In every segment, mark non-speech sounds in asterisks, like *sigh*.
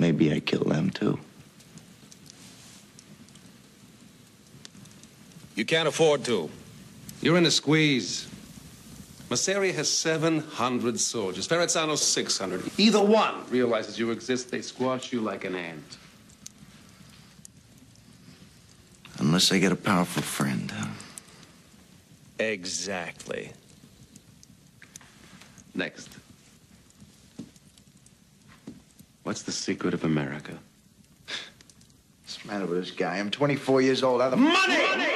Maybe I kill them too. You can't afford to. You're in a squeeze. Masseria has 700 soldiers. Faranzano, 600. Either one realizes you exist, they squash you like an ant. Unless I get a powerful friend. Exactly. Next. What's the secret of America? What's the matter with this guy? I'm 24 years old. How the Money!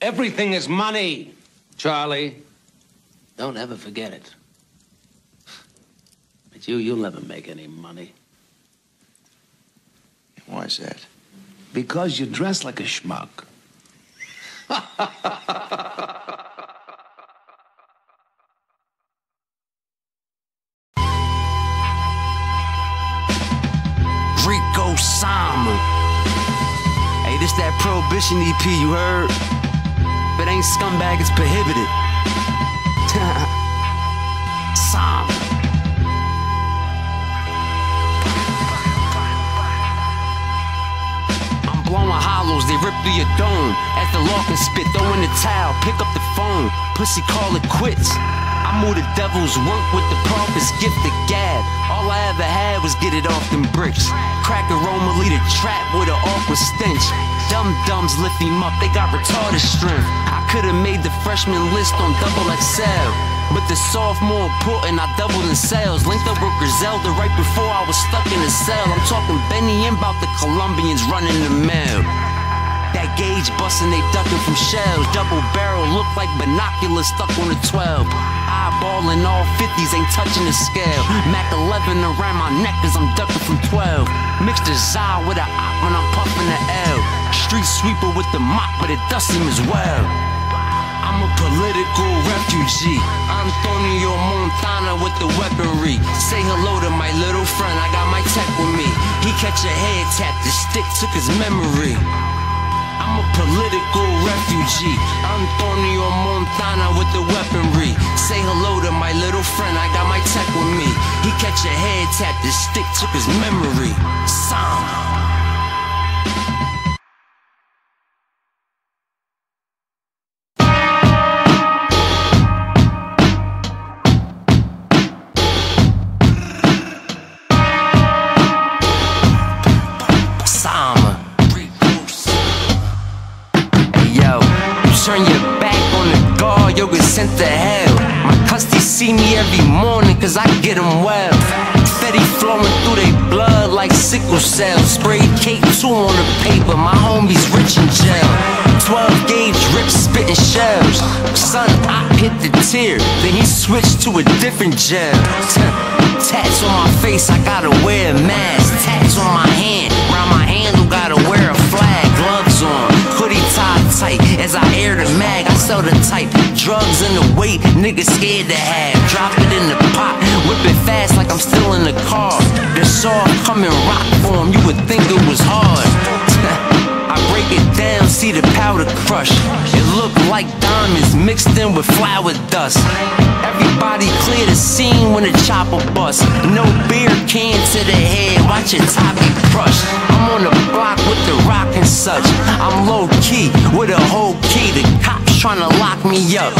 Everything is money, Charlie. Don't ever forget it. But you, you'll never make any money. Why is that? Because you dress like a schmuck. *laughs* Prohibition EP, you heard? If it ain't scumbag, it's prohibited. *laughs* Sama. I'm blowing hollows, they rip through your dome. At the lock and spit, throw in the towel, pick up the phone. Pussy call it quits. I move the devil's work with the prophet's gift of gab. All I ever had was get it off them bricks. Crack aroma, lead a trap with an awkward stench. Dum dums lift him up, they got retarded strength. I could've made the freshman list on double XL. But the sophomore important, I doubled in sales. Linked up with Griselda right before I was stuck in a cell. I'm talking Benny and about the Colombians running the mail. That gauge busting, they ducking from shells. Double barrel look like binoculars stuck on a 12. Eyeballing all 50s, ain't touching the scale. Mac 11 around my neck as I'm ducking from 12. Mixed Zy with a op when I'm puffing the L. Street sweeper with the mop, but it does him as well. I'm a political refugee. Antonio Montana with the weaponry. Say hello to my little friend, I got my tech with me. He catch a head tap, the stick took his memory. I'm a political refugee. Antonio catch a head tap, the stick took his memory. Yo, you turn your back on the guard, you'll get sent to hell. My custy see me every morning, cause I get them well. Fetty flowing through their blood like sickle cells. Spray K2 on the paper, my homies rich in jail. 12 gauge rip spitting shells. Son, I hit the tear, then he switched to a different gel. Tats on my face, I gotta wear a mask. Tats on my hand, round my handle, gotta wear a tight as I air the mag. I sell the type drugs in the weight niggas scared to have. Drop it in the pot, whip it fast like I'm still in the car. The saw coming rock form, you would think it was hard. *laughs* I break it down, see the powder crush. Look like diamonds mixed in with flour dust. Everybody clear the scene when the chopper bust. No beer can to the head, watch your top be crushed. I'm on the block with the rock and such. I'm low key with a whole key. The cops trying to lock me up.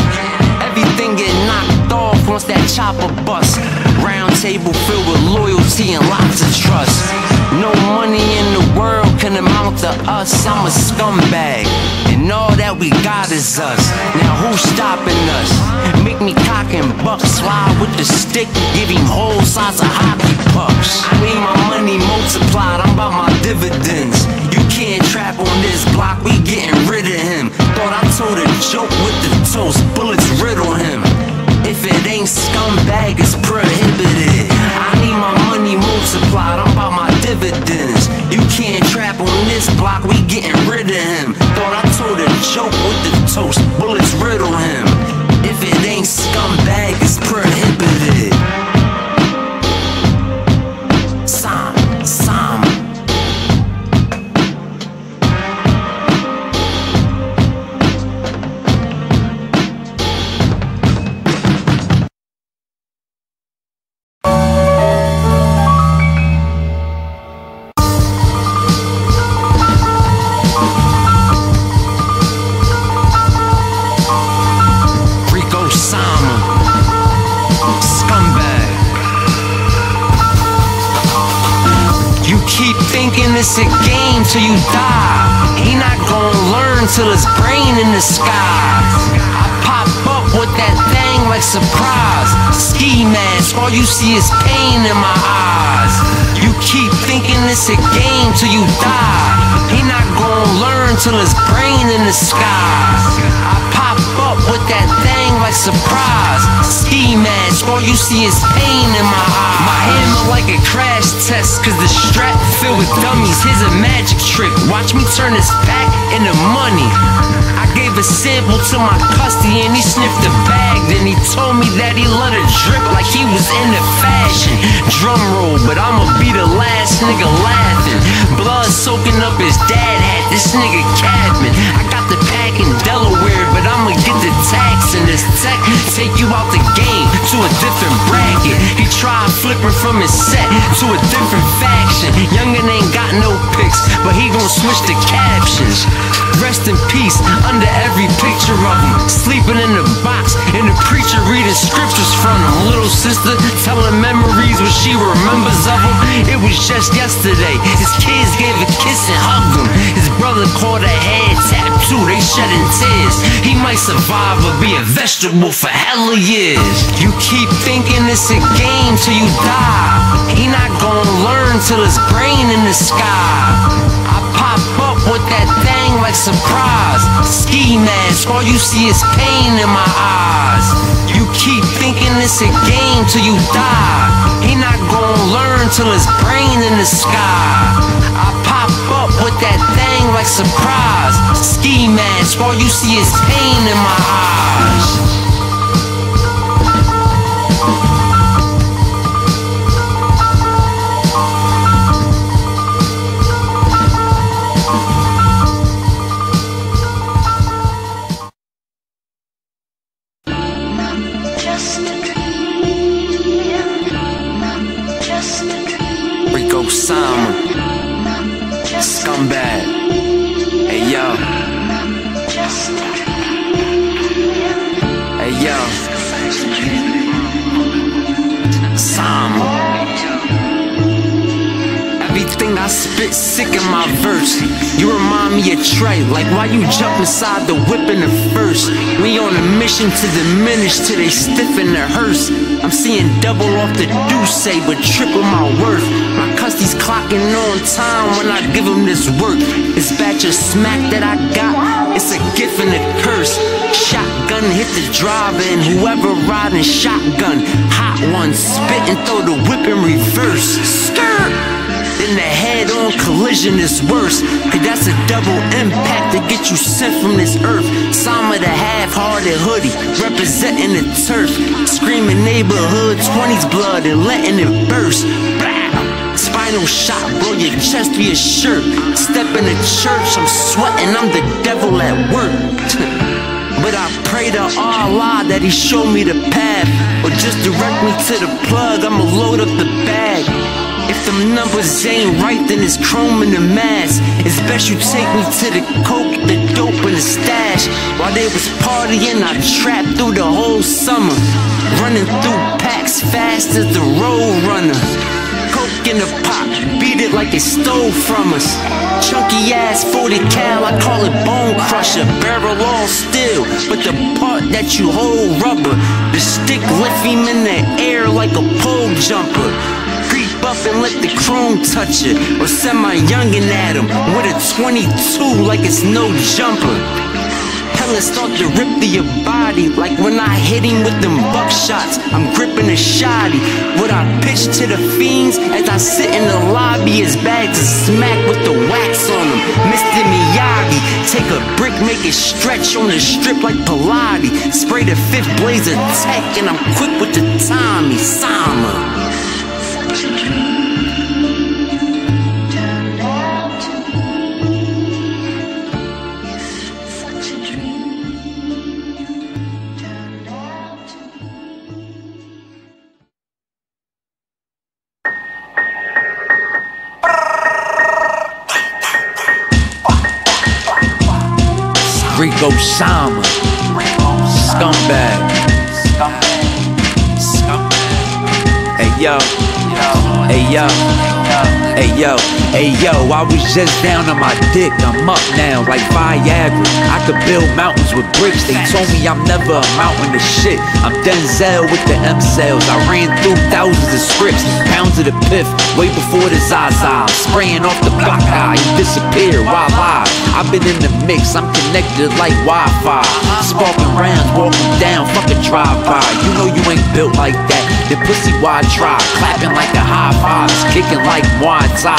Everything get knocked off once that chopper bust. Round table filled with loyalty and can amount to us. I'm a scumbag, and all that we got is us. Now who's stopping us? Make me cock and buck, slide with the stick, give him whole size of hockey pucks. I need my money multiplied, I'm about my dividends. You can't trap on this block, we getting rid of him. Thought I told a joke with the toast, bullets keep thinking it's a game till you die. He not gonna learn till his brain in the sky. I pop up with that thing like surprise. Ski mask, all you see is pain in my eyes. You keep thinking it's a game till you die. He not gonna learn till his brain in the sky. I pop up with that thing like surprise. Ski mask, all you see is pain in my eyes. My hammer like a crash test, cause the strap filled with dummies. Here's a magic trick. Watch me turn this pack into money. I gave a sample to my custody and he sniffed the bag. Then he told me that he let her drip like he was into fashion. Drum roll, but I'ma be the last nigga laughing. Blood soaking up his dad hat. This nigga capping. I got tried flipping from his set to a different faction. Youngin ain't got no pics, but he gon' switch the captions. Rest in peace under every picture of him. Sleeping in the box, and the preacher reading scriptures from him. Little sister telling memories what she remembers of him. It was just yesterday. His kids gave a kiss and hugged him. His brother caught a head tattoo, they shedding tears. He might survive or be a vegetable for hella years. You keep thinking it's a game till you die. He not gonna learn till his brain in the sky. That thing like surprise. Ski mask, all you see is pain in my eyes. You keep thinking it's a game till you die. He not gonna learn till his brain in the sky. I pop up with that thing like surprise. Ski mask, all you see is pain in my eyes. Sick in my verse. You remind me of Trey, like why you jump inside the whip in the first. We on a mission to diminish till they stiffen the hearse. I'm seeing double off the deuce, but triple my worth. My custody's clocking on time when I give him this work. This batch of smack that I got, it's a gift and a curse. Shotgun hit the driver and whoever riding shotgun. Hot one, spit and throw the whip in reverse. Skirt! Then the head on collision is worse. Cause that's a double impact to get you sent from this earth. Some of the half hearted hoodie, representing the turf. Screaming neighborhood 20s blood and letting it burst. Spinal shot, blow your chest through your shirt. Step in the church, I'm sweating, I'm the devil at work. *laughs* But I pray to Allah that He show me the path. Or just direct me to the plug, I'ma load up the bag. Them numbers ain't right, then it's chrome in the mask. It's best you take me to the coke, the dope, and the stash. While they was partying, I trapped through the whole summer. Running through packs fast as the road runner. Coke in the pot, beat it like they stole from us. Chunky ass 40 cal, I call it bone crusher. Barrel all steel, but the part that you hold rubber. The stick lift him in the air like a pole jumper. And let the chrome touch it. Or send my youngin' at him with a 22 like it's no jumper. Hella start to rip through your body Like when I hit him with them buckshots I'm gripping a shotty What I pitch to the fiends As I sit in the lobby His bags to smack with the wax on them Mr. Miyagi Take a brick, make it stretch on the strip like Pilates Spray the fifth blaze of tech And I'm quick with the Tommy Sama Reek Osama Scumbag Hey yo Hey yo Hey yo, hey yo, I was just down on my dick. I'm up now like Viagra. I could build mountains with bricks. They told me I'm never amounting to shit. I'm Denzel with the M cells. I ran through thousands of scripts, of the piff, way before the Zaza. Spraying off the block you disappear while I. I've been in the mix, I'm connected like Wi-Fi. Sparking rounds, walking down, fucking drive-by. You know you ain't built like that. The pussy wide try, clapping like a high five, kicking like Muay Thai.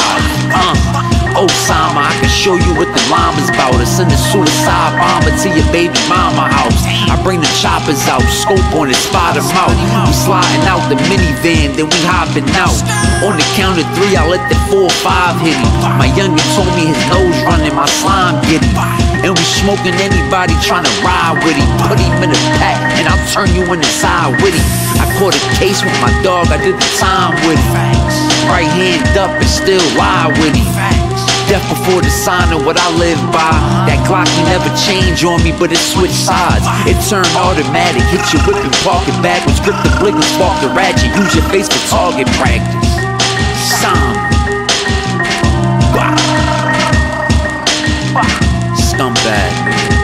Uh, Osama, I can show you what the llama's about. I send a suicide bomber to your baby mama house. I bring the choppers out, scope on it, spot 'em out. We sliding out the minivan, then we hopping out. On the count of three, I let the four or five hit him. My youngin' told me his nose running, my slime get him. And we smoking anybody trying to ride with him. Put him in a pack, and I'll turn you in the side with him. I caught a case with my dog, I did the time with him. Right hand up and still lie with him. Death before the sign of what I live by. That Glock he never change on me, but it switch sides. It turned automatic, hit your whip and park it backwards. Grip the blick and spark the ratchet. Use your face for target practice. Some. Scumbag,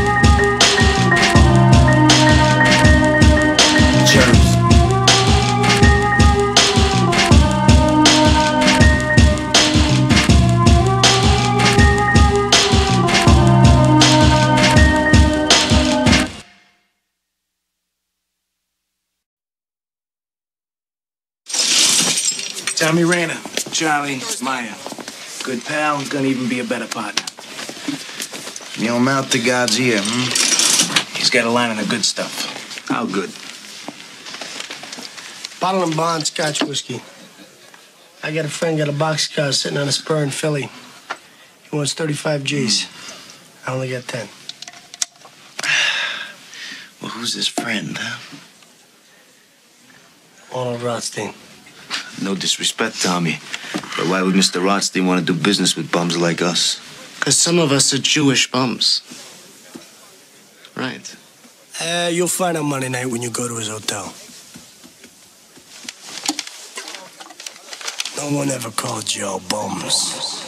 Tommy Reina, Charlie, Meyer. Good pal, he's gonna even be a better partner. You know, mouth to God's ear, hmm? He's got a line on the good stuff. How good? Bottle and bond scotch whiskey. I got a friend got a box car sitting on a spur in Philly. He wants 35 G's. I only got 10. *sighs* Well, who's his friend, huh? Arnold Rothstein. No disrespect, Tommy, but why would Mr. Rothstein want to do business with bums like us? Because some of us are Jewish bums. Right. Uh, you'll find out Monday night when you go to his hotel. No one ever called y'all bums.